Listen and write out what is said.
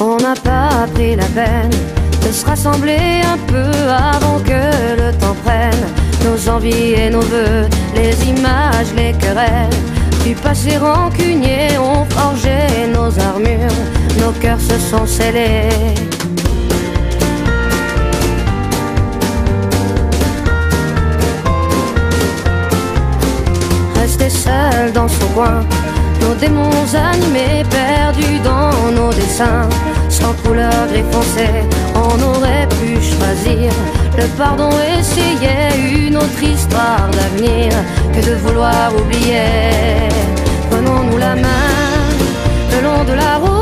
On n'a pas pris la peine de se rassembler un peu avant que le temps prenne nos envies et nos voeux, les images, les querelles. Du passé rancunier ont forgé nos armures, nos cœurs se sont scellés. Dans son coin, nos démons animés, perdus dans nos dessins, sans couleur gris foncé, on aurait pu choisir. Le pardon, essayer une autre histoire d'avenir que de vouloir oublier. Prenons-nous la main le long de la route,